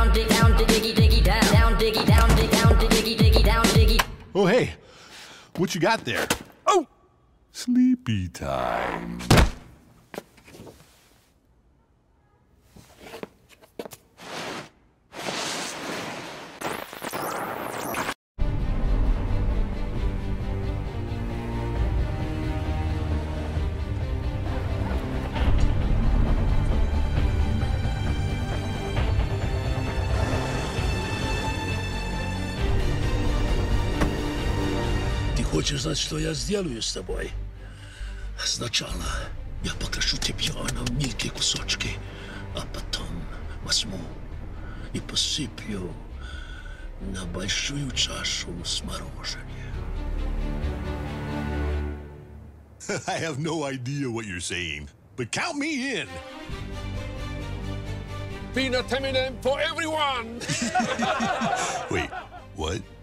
down, dig down, diggy, diggy, down, down, diggy, down, dig down, diggy, diggy, down, diggy. Oh, hey, what you got there? Oh, sleepy time. Хочешь знать, что я сделаю с тобой? Сначала я покажу тебе на мелкие кусочки, а потом возьму и посыплю на большую чашу с мороженым. I have no idea what you're saying, but count me in. Peanut M&M for everyone!